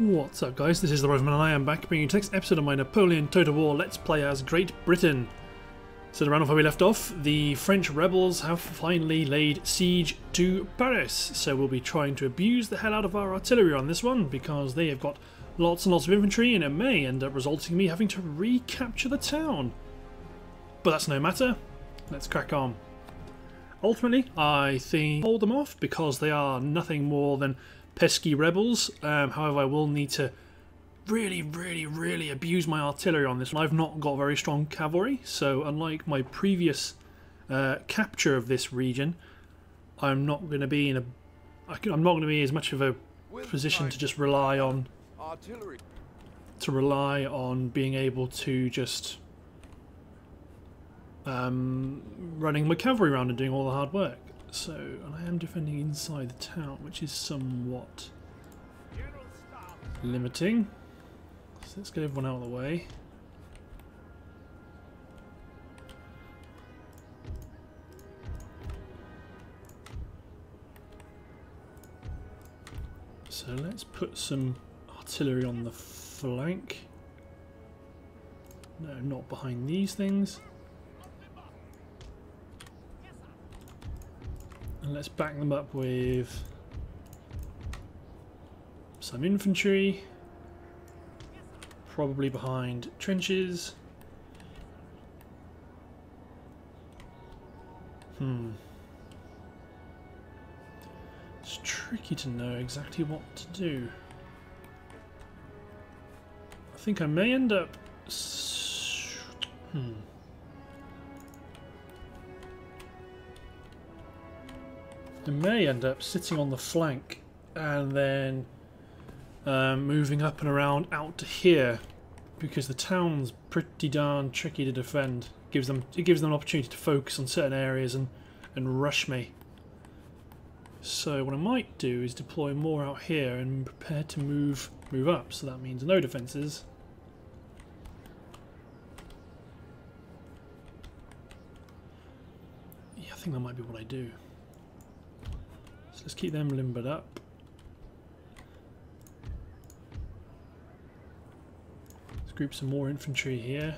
What's up guys, this is the Rifleman and I am back bringing you the next episode of my Napoleon Total War Let's Play as Great Britain. So to round off where we left off, the French rebels have finally laid siege to Paris. So we'll be trying to abuse the hell out of our artillery on this one because they have got lots and lots of infantry and it may end up resulting in me having to recapture the town. But that's no matter, let's crack on. Ultimately, I think hold them off because they are nothing more than pesky rebels. Um, however, I will need to really, really, really abuse my artillery on this one. I've not got very strong cavalry, so unlike my previous uh, capture of this region, I'm not going to be in a. I'm not going to be as much of a position to just rely on artillery. to rely on being able to just um, running my cavalry around and doing all the hard work. So, and I am defending inside the town, which is somewhat limiting. So let's get everyone out of the way. So let's put some artillery on the flank. No, not behind these things. And let's back them up with some infantry. Probably behind trenches. Hmm. It's tricky to know exactly what to do. I think I may end up... Hmm. I may end up sitting on the flank and then um, moving up and around out to here because the town's pretty darn tricky to defend. gives them it gives them an opportunity to focus on certain areas and and rush me. So what I might do is deploy more out here and prepare to move move up. So that means no defences. Yeah, I think that might be what I do. Let's keep them limbered up. Let's group some more infantry here.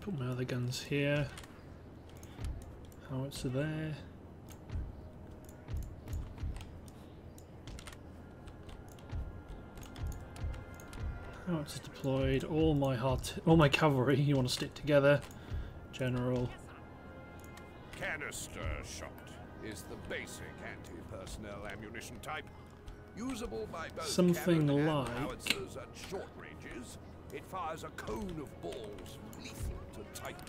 Put my other guns here. Howitzer there. Howitzers deployed. All my heart, all my cavalry. You want to stick together, General. Canister shot is the basic anti-personnel ammunition type. Usable by both Something like- howitzers at short ranges. It fires a cone of balls lethal to Titan.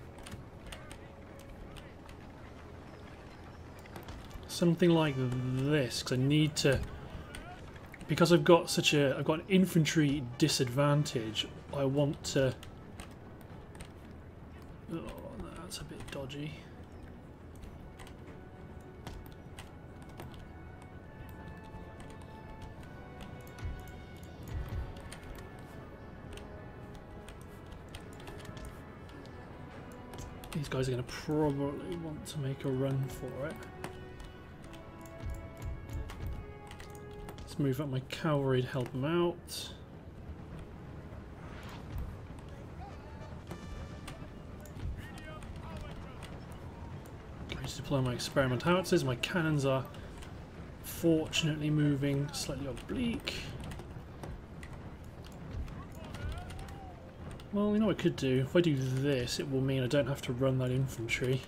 something like this because I need to because I've got such a I've got an infantry disadvantage I want to oh that's a bit dodgy these guys are going to probably want to make a run for it Let's move up my cavalry to help them out. Deploy my experiment howitzers. My cannons are fortunately moving slightly oblique. Well, you know what I could do? If I do this, it will mean I don't have to run that infantry.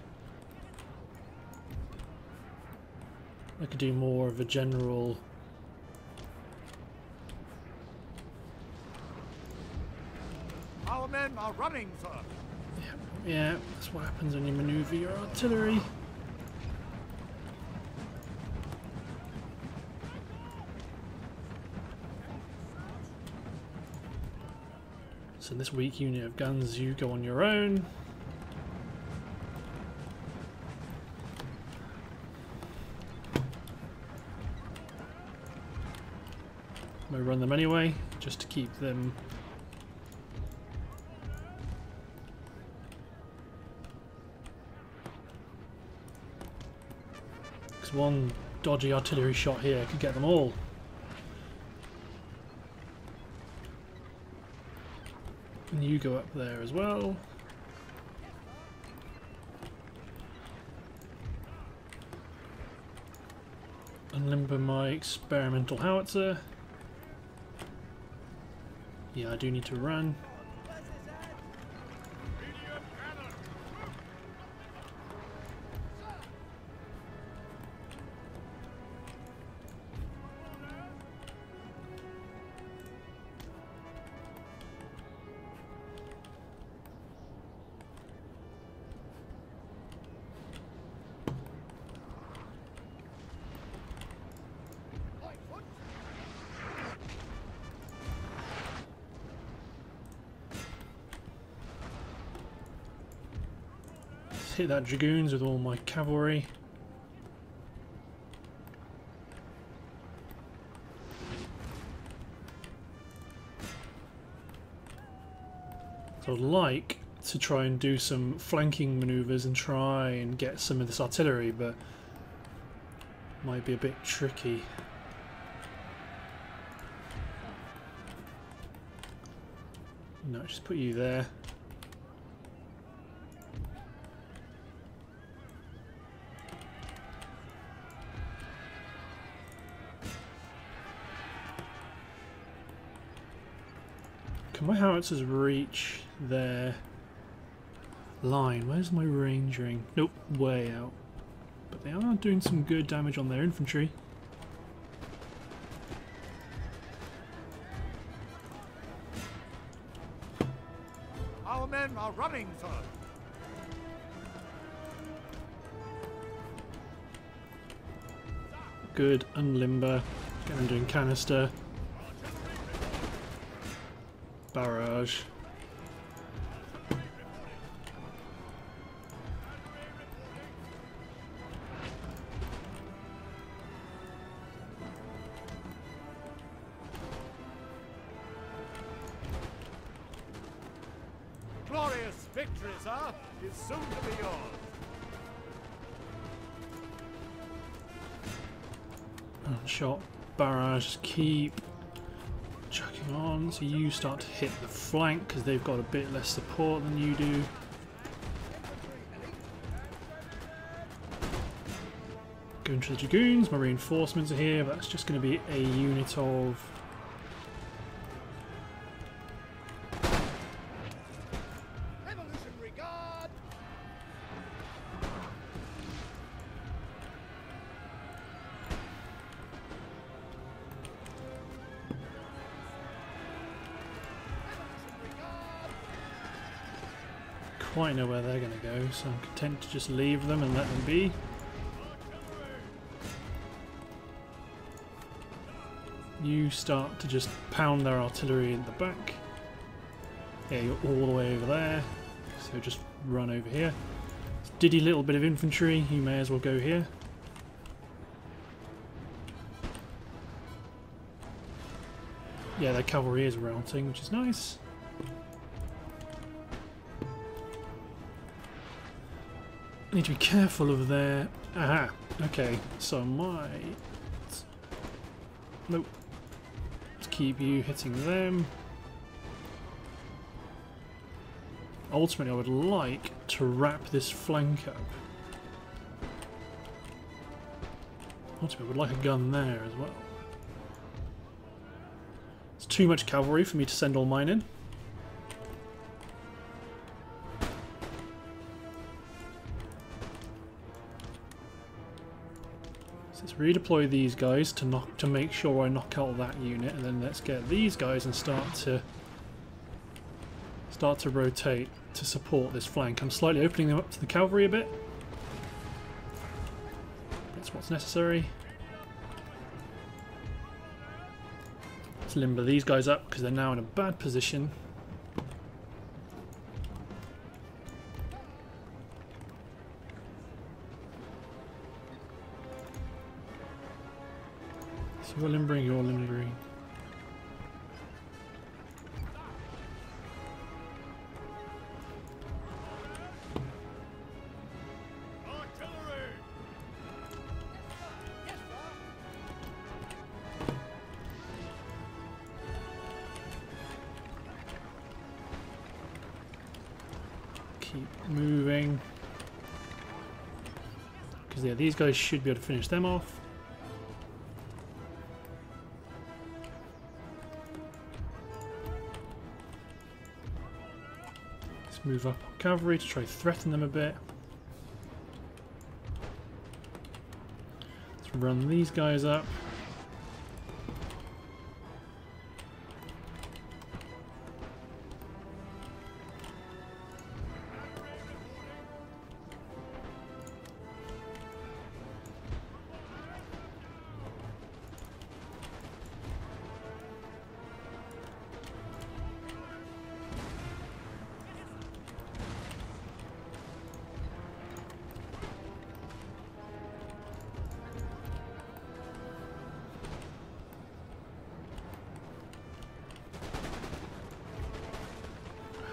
I could do more of a general Our men are running, sir. Yeah, that's what happens when you maneuver your artillery. So this weak unit of guns, you go on your own. I run them anyway, just to keep them Because one dodgy artillery shot here could get them all. You go up there as well. Unlimber my experimental howitzer. Yeah, I do need to run. Hit that dragoons with all my cavalry. So I'd like to try and do some flanking maneuvers and try and get some of this artillery, but might be a bit tricky. No, just put you there. Howitzers reach their line? Where's my range ring? Nope, way out. But they are doing some good damage on their infantry. Our men are running, sir. Good, and unlimber. Get them doing canister. Barrage. Glorious victory, sir, is soon to be yours. Shot, barrage, keep on. So you start to hit the flank because they've got a bit less support than you do. Going to the dragoons, my reinforcements are here, but that's just going to be a unit of know where they're going to go, so I'm content to just leave them and let them be. You start to just pound their artillery in the back. Yeah, you're all the way over there, so just run over here. Diddy little bit of infantry, you may as well go here. Yeah, their cavalry is routing, which is nice. Need to be careful of their... Aha, okay, so my... Nope. Let's keep you hitting them. Ultimately, I would like to wrap this flank up. Ultimately, I would like a gun there as well. It's too much cavalry for me to send all mine in. Redeploy these guys to knock to make sure I knock out that unit, and then let's get these guys and start to start to rotate to support this flank. I'm slightly opening them up to the cavalry a bit. That's what's necessary. Let's limber these guys up because they're now in a bad position. You're limbering, you're limbering. these guys should be able to finish them off. Move up cavalry to try to threaten them a bit. Let's run these guys up.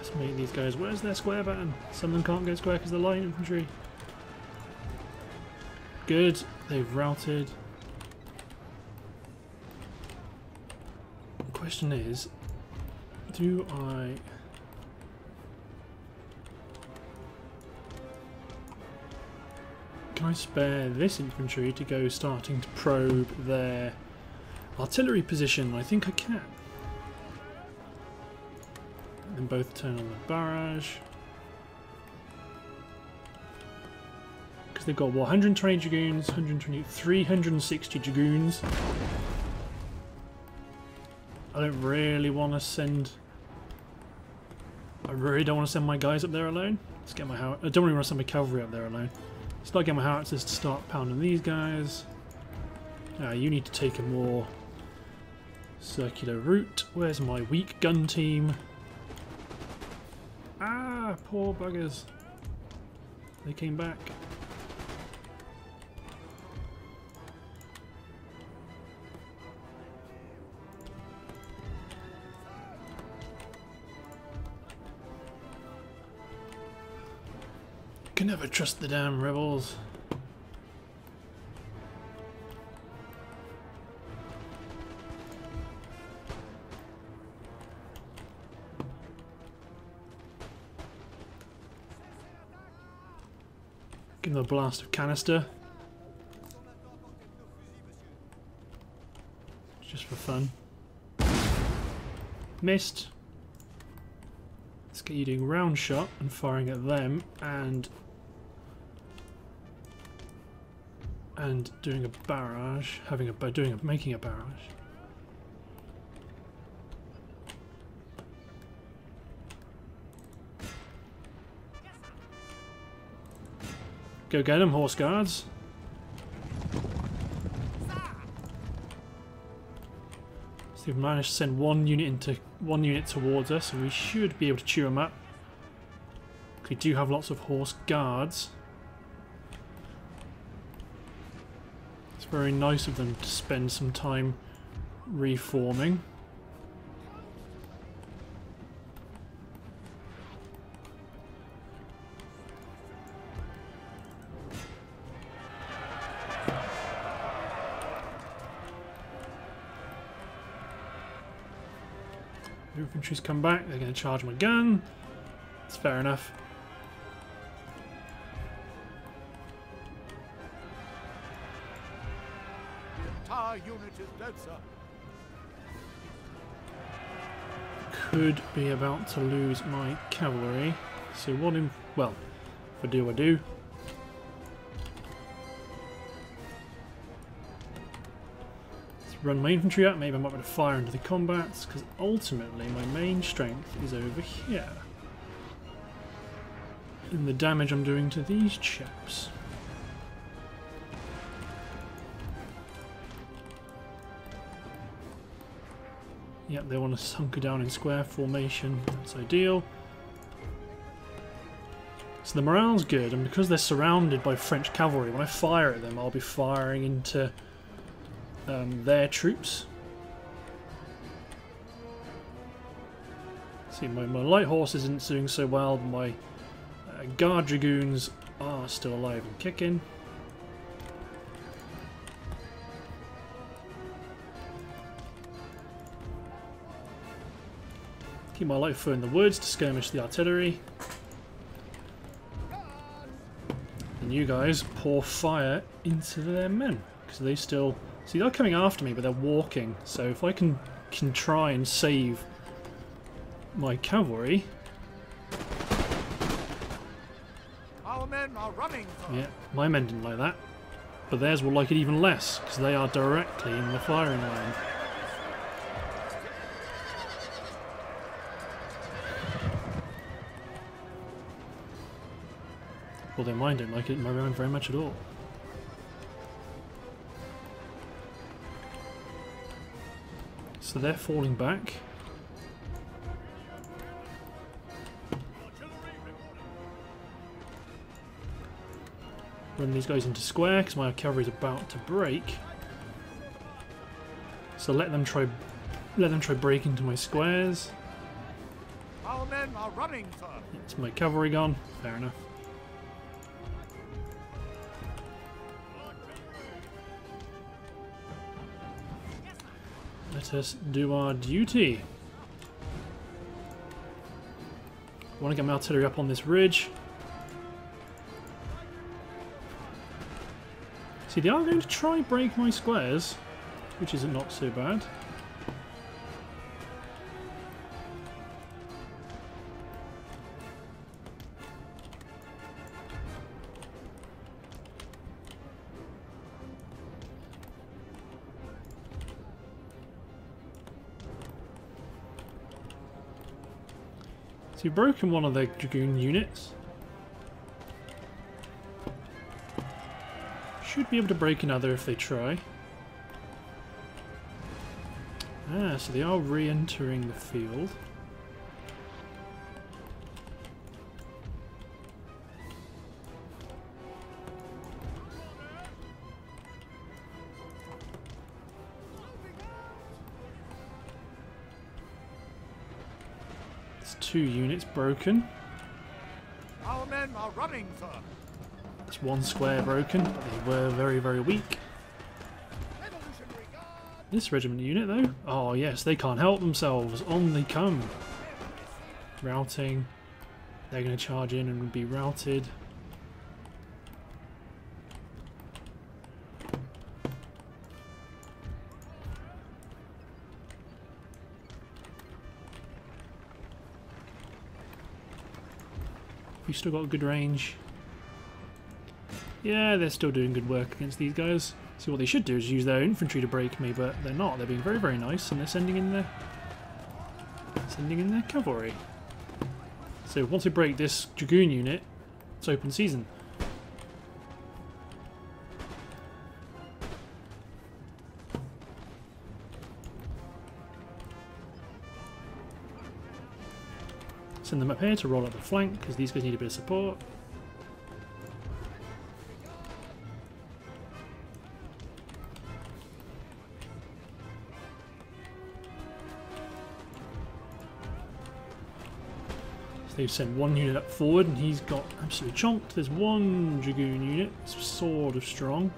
Let's make these guys. Where's their square button? Some of them can't go square because they're light infantry. Good. They've routed. The question is, do I... Can I spare this infantry to go starting to probe their artillery position? I think I can. Both turn on the barrage. Because they've got what, 120 dragoons, 120, 360 dragoons. I don't really want to send. I really don't want to send my guys up there alone. Let's get my. I don't really want to send my cavalry up there alone. Start getting my howitzers to start pounding these guys. Now you need to take a more circular route. Where's my weak gun team? Poor buggers. They came back. Can never trust the damn rebels. Blast of canister. Just for fun. Missed. Let's get you doing round shot and firing at them and and doing a barrage, having a doing a making a barrage. Go get him, horse guards. So we've managed to send one unit into one unit towards us, and we should be able to chew them up. We do have lots of horse guards. It's very nice of them to spend some time reforming. Infantry's come back, they're going to charge my gun. It's fair enough. Unit is dead, sir. Could be about to lose my cavalry. So what in... well, if I do, I do. Run my infantry up, maybe I might be able to fire into the combats, because ultimately my main strength is over here. In the damage I'm doing to these chaps. Yep, they want to hunker down in square formation. That's ideal. So the morale's good, and because they're surrounded by French cavalry, when I fire at them, I'll be firing into um, their troops. See, my, my light horse isn't doing so well, but my uh, guard dragoons are still alive and kicking. Keep my light foot in the woods to skirmish the artillery. And you guys pour fire into their men. Because they still... See, they're coming after me, but they're walking. So if I can, can try and save my cavalry... Our men are running. Yeah, my men didn't like that. But theirs will like it even less, because they are directly in the firing line. Well, then mine don't like it my men very much at all. So they're falling back. Run these guys into square because my cavalry's about to break. So let them try, let them try break into my squares. Our men are running, sir. It's my cavalry gone. Fair enough. Let us do our duty. I want to get my artillery up on this ridge. See, they are going to try break my squares, which is not so bad. So you've broken one of the Dragoon units. Should be able to break another if they try. Ah, so they are re-entering the field. Broken. Our men are running, sir. It's one square broken, but they were very, very weak. This regiment unit, though? Oh, yes, they can't help themselves. On they come. Routing. They're going to charge in and be routed. We've still got a good range. Yeah, they're still doing good work against these guys. See, what they should do is use their infantry to break me, but they're not. They're being very, very nice, and they're sending in their sending in their cavalry. So once we break this dragoon unit, it's open season. Send them up here to roll up the flank because these guys need a bit of support. They've sent one unit up forward and he's got absolutely chonked. There's one Dragoon unit, it's sort of strong.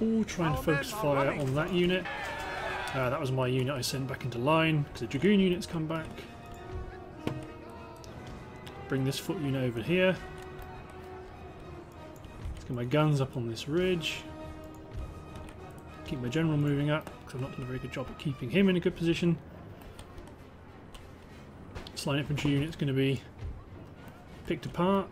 All try and focus fire on that unit. Uh, that was my unit I sent back into line, because the Dragoon units come back. Bring this foot unit over here. Let's get my guns up on this ridge. Keep my general moving up, because I've not done a very good job at keeping him in a good position. This line infantry unit's going to be picked apart.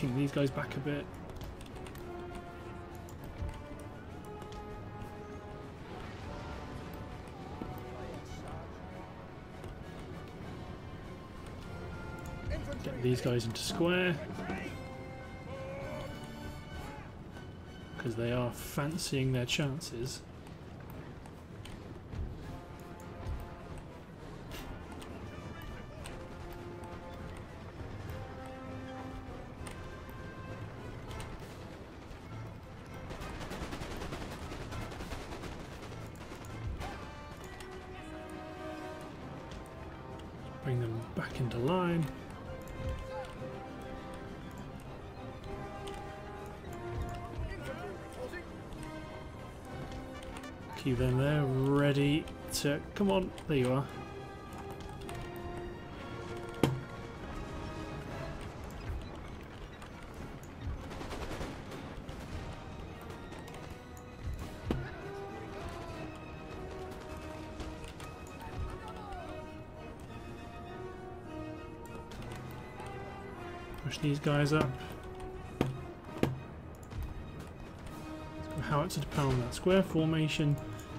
Let's these guys back a bit. Get these guys into square. Because they are fancying their chances. Back into line. Keep them there, ready to... Come on, there you are. These guys up. Howitzer to pound that square formation.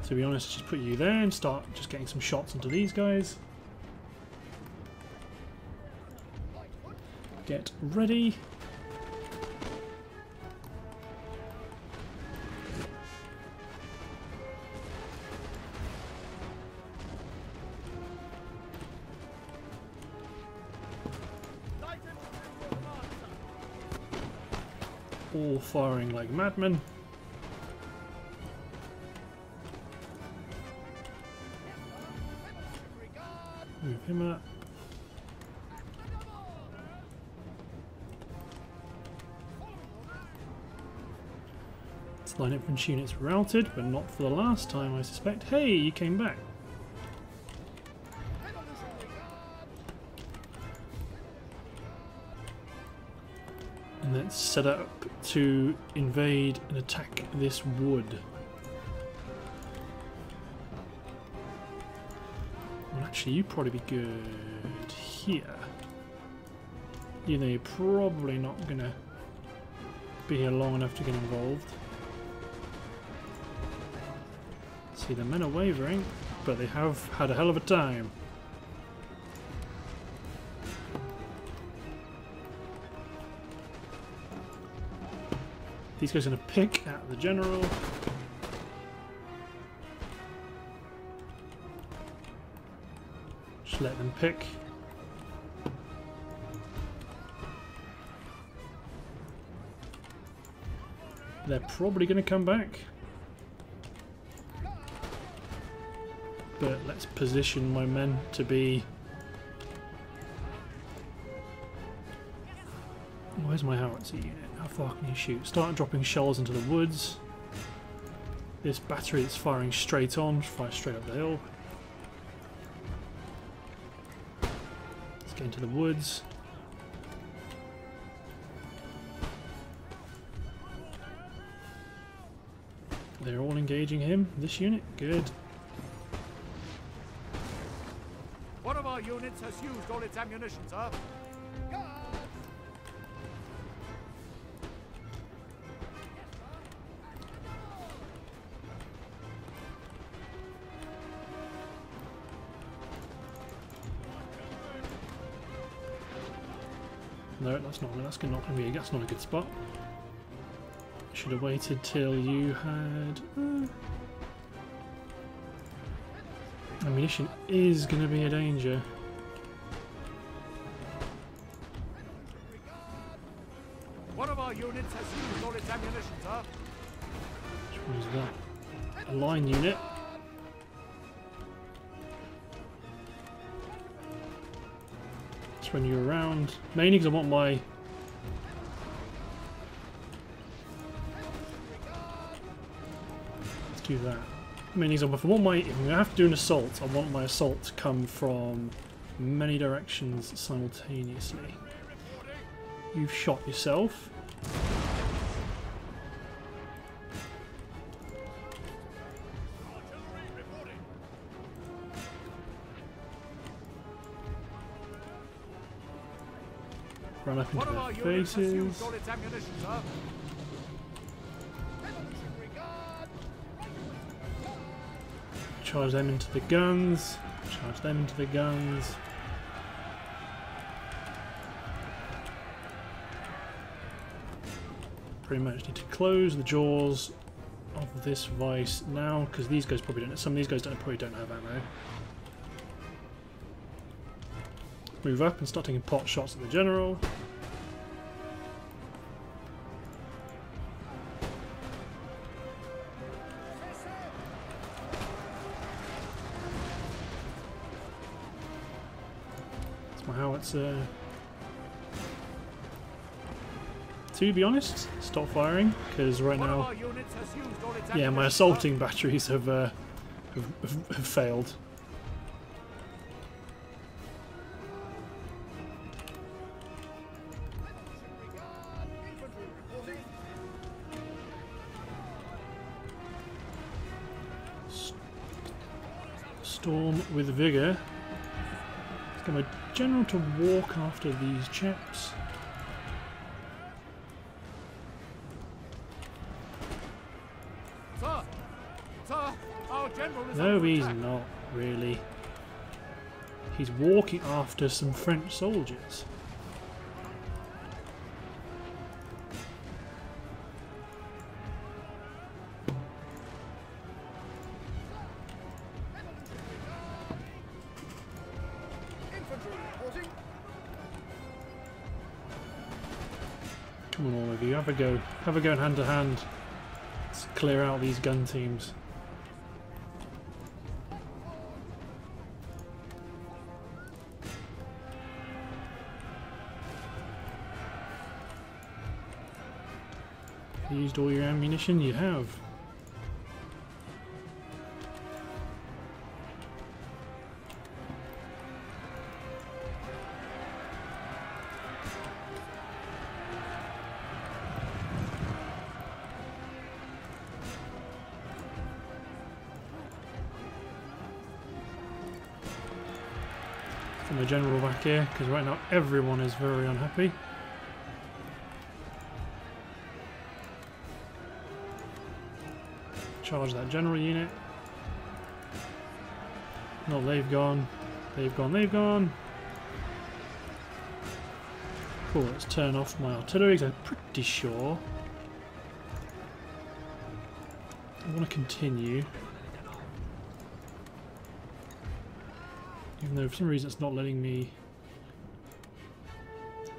To be honest, just put you there and start just getting some shots into these guys. Get ready. Firing like madmen. Move him up. Let's line French units routed, but not for the last time, I suspect. Hey, you came back. Set up to invade and attack this wood. Well, actually, you'd probably be good here. You know, you're probably not going to be here long enough to get involved. See, the men are wavering, but they have had a hell of a time. These guys are going to pick at the general. Just let them pick. They're probably going to come back. But let's position my men to be... Where's my howitzer unit? How far can you shoot? Start dropping shells into the woods. This battery that's firing straight on, fire straight up the hill. Let's get into the woods. They're all engaging him, this unit, good. One of our units has used all its ammunition, sir. That's not. That's not to be. That's not a good spot. Should have waited till you had. Uh, ammunition is going to be a danger. One of our units has used all its ammunition, sir. Which one is that? A line unit. Swing you're around. Mainly because I want my Let's do that. Mainly because if I want my if I have to do an assault, I want my assault to come from many directions simultaneously. You've shot yourself. One into their faces. used all its ammunition, sir. Charge them into the guns. Charge them into the guns. Pretty much need to close the jaws of this vice now, because these guys probably don't. Some of these guys don't probably don't have ammo. Move up and start taking pot shots at the general. Uh, to be honest, stop firing, because right now... our units has used all its Yeah, my assaulting batteries have, uh, have, have, failed. Storm with vigour. Let's get my general to walk after these chaps. Sir! Sir! Our general is No, he's attack. not really. He's walking after some French soldiers. Come on, all of you, have a go. Have a go hand to hand. Let's clear out these gun teams. Used all your ammunition? You have. Back here, because right now everyone is very unhappy. Charge that general unit. No, they've gone. They've gone, they've gone. Cool, let's turn off my artillery 'cause I'm pretty sure. I want to continue. Even though for some reason it's not letting me...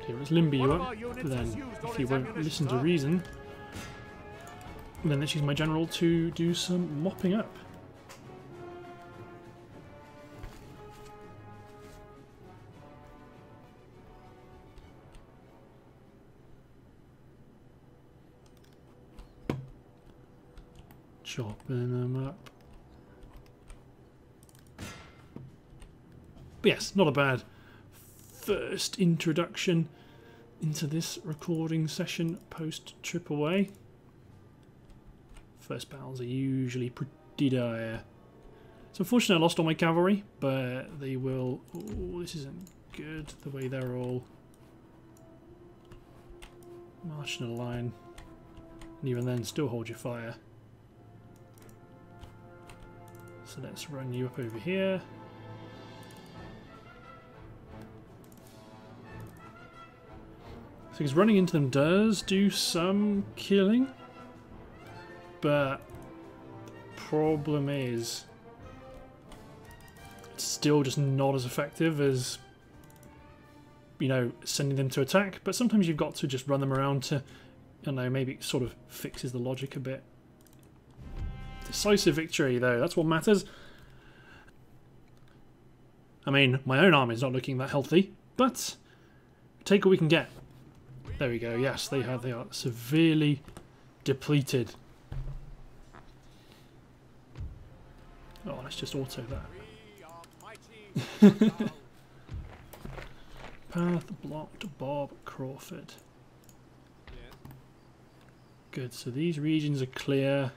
Okay, let's limber you up. our units But then, has used all if you won't listen to reason, then let's use my general to do some mopping up. Chopping them up. But yes, not a bad first introduction into this recording session post trip away. First battles are usually pretty dire. So unfortunately I lost all my cavalry, but they will... Oh, this isn't good, the way they're all marching in a line. And even then, still hold your fire. So let's run you up over here. Because running into them does do some killing, but the problem is it's still just not as effective as you know sending them to attack. But sometimes you've got to just run them around to, I don't know, maybe it sort of fixes the logic a bit. Decisive victory, though, that's what matters. I mean, my own army's not looking that healthy, but take what we can get. There we go. Yes, they have. They are severely depleted. Oh, let's just auto that. Path blocked. Bob Craufurd. Good. So these regions are clear.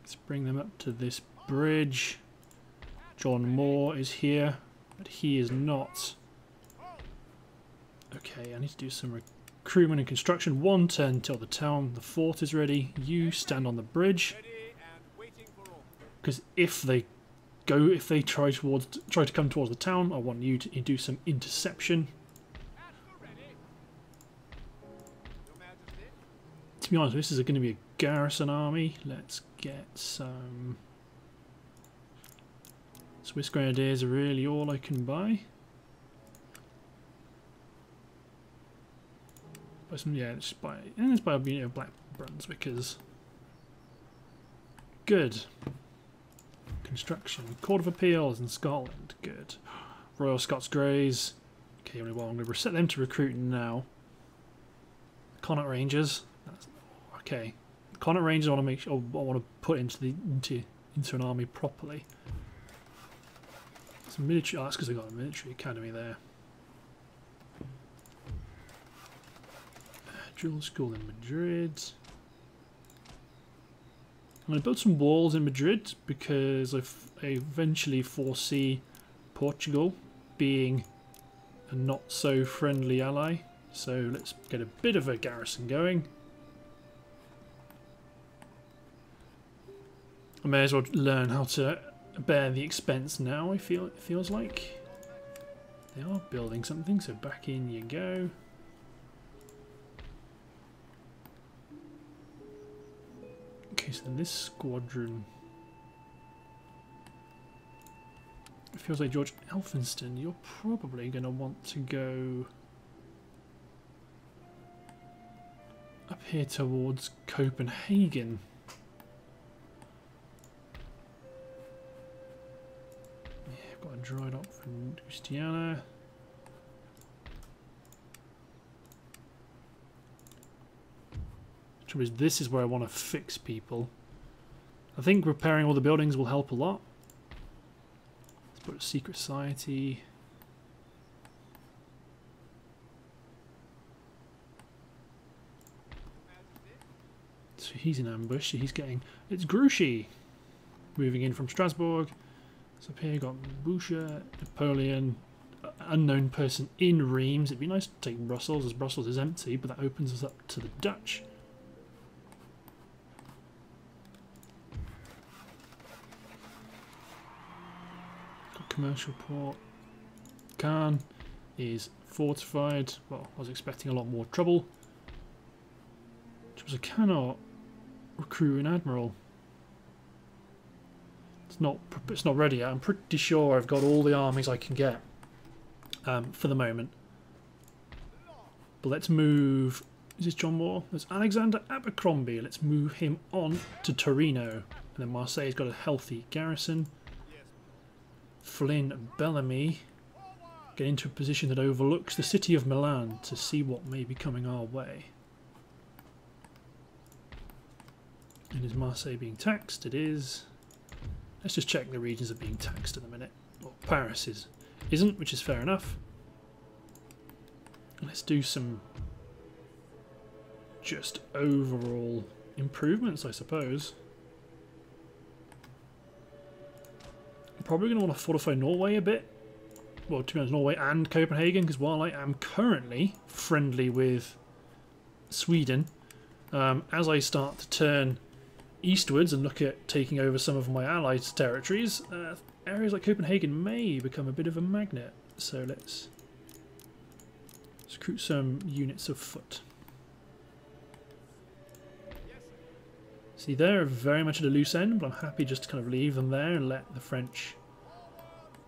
Let's bring them up to this bridge. John Moore is here, but he is not. Okay, I need to do some recruitment and construction. One turn till the town, the fort is ready. You stand on the bridge, because if they go, if they try towards, try to come towards the town, I want you to do some interception. To be honest, this is going to be a garrison army. Let's get some Swiss Grenadiers. Are really all I can buy. Buy some, yeah, it's by, and let's buy you know, Black Brunswickers. Good. Construction. Court of Appeals in Scotland. Good. Royal Scots Greys. Okay, only one. I'm going to set them to recruit now. Connaught Rangers. That's, okay. Connaught Rangers I want to make sure I want to put into the into into an army properly. It's a military. Oh, that's because they got a military academy there. Drill school in Madrid. I'm going to build some walls in Madrid because I eventually foresee Portugal being a not so friendly ally. So let's get a bit of a garrison going. I may as well learn how to bear the expense now, I feel it feels like. They are building something, so back in you go. Okay, so then this squadron... It feels like George Elphinstone, you're probably going to want to go up here towards Copenhagen. Yeah, I've got a dried up from Christiana. Trouble is, this is where I want to fix people. I think repairing all the buildings will help a lot. Let's put a secret society. So he's in ambush. He's getting... It's Grouchy! Moving in from Strasbourg. So up here got Boucher, Napoleon, uh, unknown person in Reims. It'd be nice to take Brussels as Brussels is empty, but that opens us up to the Dutch. Commercial port. Caen is fortified. Well, I was expecting a lot more trouble. Because I cannot recruit an admiral. It's not. It's not ready yet. I'm pretty sure I've got all the armies I can get um, for the moment. But let's move. Is this John Moore? There's Alexander Abercromby. Let's move him on to Torino. And then Marseille's got a healthy garrison. Flynn Bellamy get into a position that overlooks the city of Milan to see what may be coming our way. And is Marseille being taxed? It is. Let's just check the regions are being taxed in a minute. Well, Paris is, isn't, which is fair enough. Let's do some just overall improvements, I suppose. Probably going to want to fortify Norway a bit. Well, to be honest, Norway and Copenhagen, because while I am currently friendly with Sweden, um, as I start to turn eastwards and look at taking over some of my allied territories, uh, areas like Copenhagen may become a bit of a magnet. So let's recruit some units of foot. See, they're very much at a loose end, but I'm happy just to kind of leave them there and let the French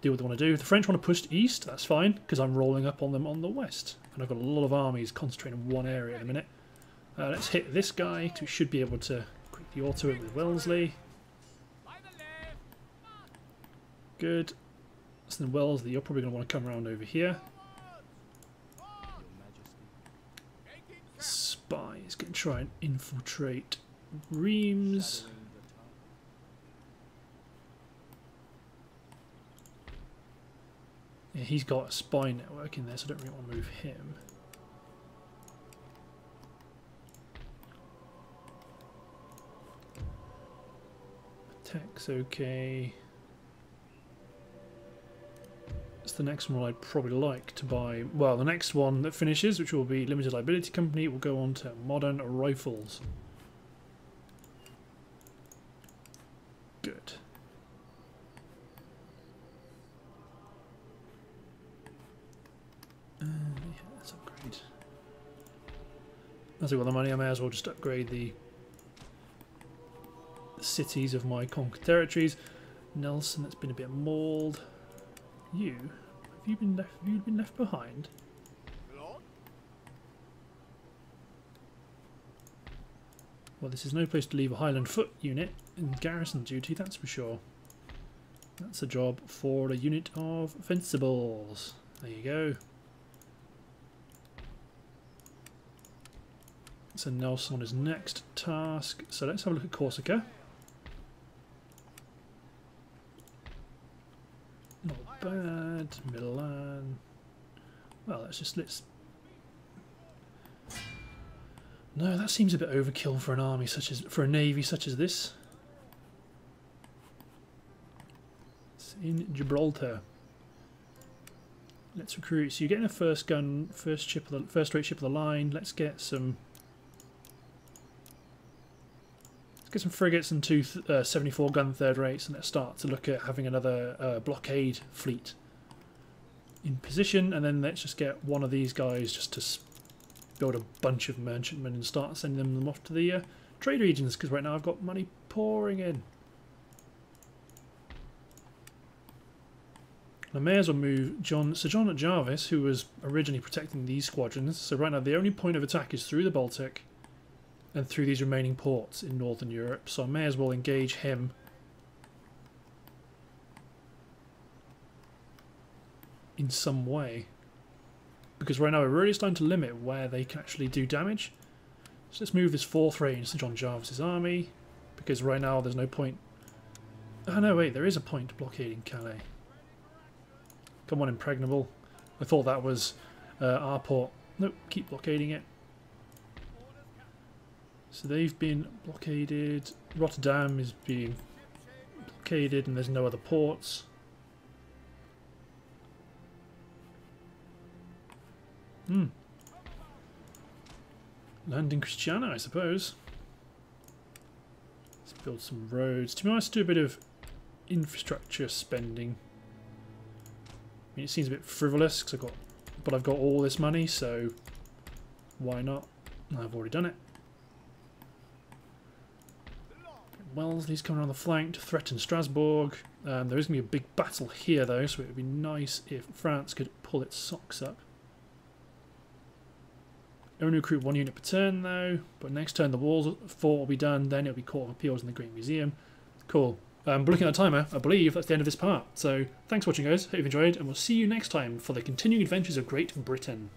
do what they want to do. If the French want to push east, that's fine, because I'm rolling up on them on the west. And I've got a lot of armies concentrating in one area in a minute. Uh, let's hit this guy, we should be able to quickly auto it with Wellesley. Good. So then Wellesley, you're probably going to want to come around over here. Spy is going to try and infiltrate Reims. Yeah, he's got a spy network in there, so I don't really want to move him. Attack's okay. That's the next one I'd probably like to buy. Well, the next one that finishes, which will be Limited Liability Company, will go on to Modern Rifles. Good. As I've got the money, I may as well just upgrade the cities of my conquered territories. Nelson, that's been a bit mauled. You, have you been left? Have you been left behind? Well, this is no place to leave a Highland Foot unit in garrison duty, that's for sure. That's a job for a unit of Fencibles. There you go. So Nelson on his next task. So let's have a look at Corsica. Not bad. Milan. Well, let's just let's. No, that seems a bit overkill for an army such as for a navy such as this. It's in Gibraltar. Let's recruit. So you're getting a first gun, first ship of the first rate ship of the line. Let's get some. Get some frigates and two uh, 74 gun third rates, and let's start to look at having another uh, blockade fleet in position. And then let's just get one of these guys just to build a bunch of merchantmen and start sending them off to the uh, trade regions. Because right now I've got money pouring in. I may as well move John Sir John Jervis, who was originally protecting these squadrons. So right now the only point of attack is through the Baltic and through these remaining ports in Northern Europe. So I may as well engage him in some way. Because right now we're really starting to limit where they can actually do damage. So let's move this fourth range to John Jervis's army. Because right now there's no point... Oh no, wait, there is a point blockading Calais. Come on, impregnable. I thought that was uh, our port. Nope, keep blockading it. So they've been blockaded. Rotterdam is being blockaded and there's no other ports. Hmm. Land in Christiana, I suppose. Let's build some roads. To be honest, do a bit of infrastructure spending. I mean, it seems a bit frivolous because I've got, but I've got all this money, so why not? I've already done it. Wellesley's coming on the flank to threaten Strasbourg. Um, there is going to be a big battle here, though, so it would be nice if France could pull its socks up. Only recruit one unit per turn, though, but next turn the walls fort will be done, then it'll be Court of Appeals in the Great Museum. Cool. Um, but looking at the timer, I believe that's the end of this part. So thanks for watching, guys. Hope you've enjoyed, and we'll see you next time for the continuing adventures of Great Britain.